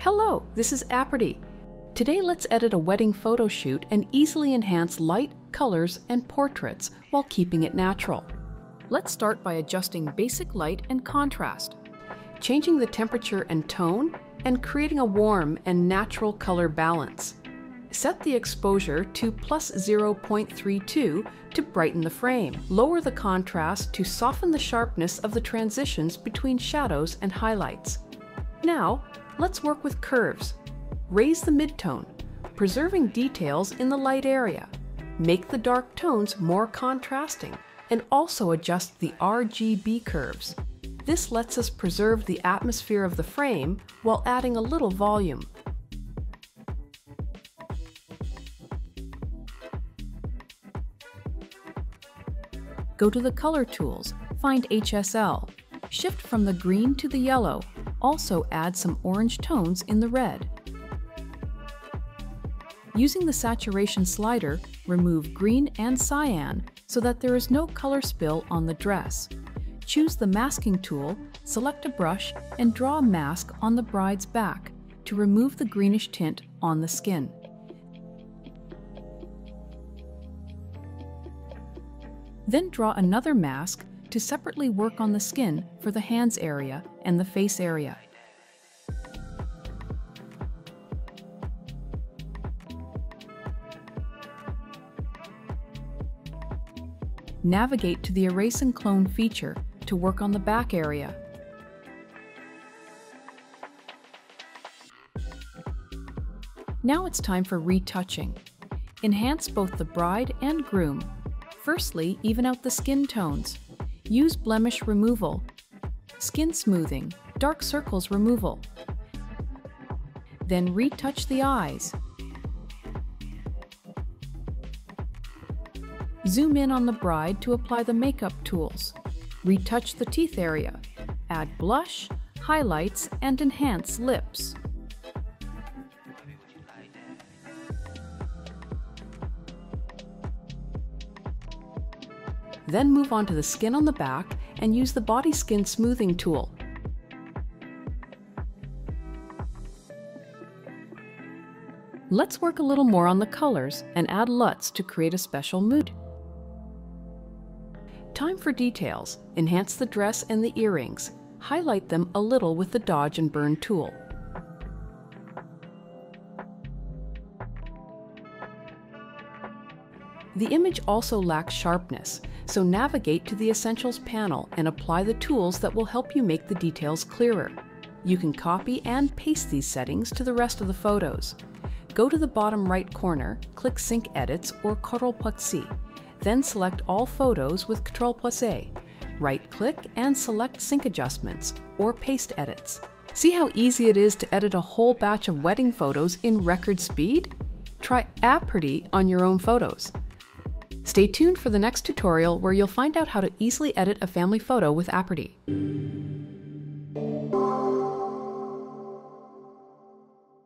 Hello, this is Aperty. Today let's edit a wedding photo shoot and easily enhance light, colors, and portraits while keeping it natural. Let's start by adjusting basic light and contrast, changing the temperature and tone, and creating a warm and natural color balance. Set the exposure to plus 0.32 to brighten the frame. Lower the contrast to soften the sharpness of the transitions between shadows and highlights. Now, let's work with curves. Raise the midtone, preserving details in the light area. Make the dark tones more contrasting, and also adjust the RGB curves. This lets us preserve the atmosphere of the frame while adding a little volume. Go to the Color tools, find HSL. Shift from the green to the yellow. Also add some orange tones in the red. Using the saturation slider, remove green and cyan so that there is no color spill on the dress. Choose the masking tool, select a brush, and draw a mask on the bride's back to remove the greenish tint on the skin. Then draw another mask to separately work on the skin for the hands area and the face area. Navigate to the Erase and Clone feature to work on the back area. Now it's time for retouching. Enhance both the bride and groom Firstly, even out the skin tones. Use blemish removal, skin smoothing, dark circles removal. Then retouch the eyes. Zoom in on the bride to apply the makeup tools. Retouch the teeth area. Add blush, highlights, and enhance lips. Then move on to the skin on the back and use the body skin smoothing tool. Let's work a little more on the colors and add LUTs to create a special mood. Time for details. Enhance the dress and the earrings. Highlight them a little with the Dodge and Burn tool. The image also lacks sharpness, so navigate to the Essentials panel and apply the tools that will help you make the details clearer. You can copy and paste these settings to the rest of the photos. Go to the bottom right corner, click Sync Edits or Ctrl plus C, then select all photos with Ctrl plus A. Right-click and select Sync Adjustments or Paste Edits. See how easy it is to edit a whole batch of wedding photos in record speed? Try Aperty on your own photos. Stay tuned for the next tutorial where you'll find out how to easily edit a family photo with Aperty.